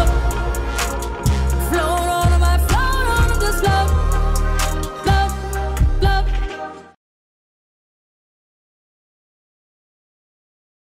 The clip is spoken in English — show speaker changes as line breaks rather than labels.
love.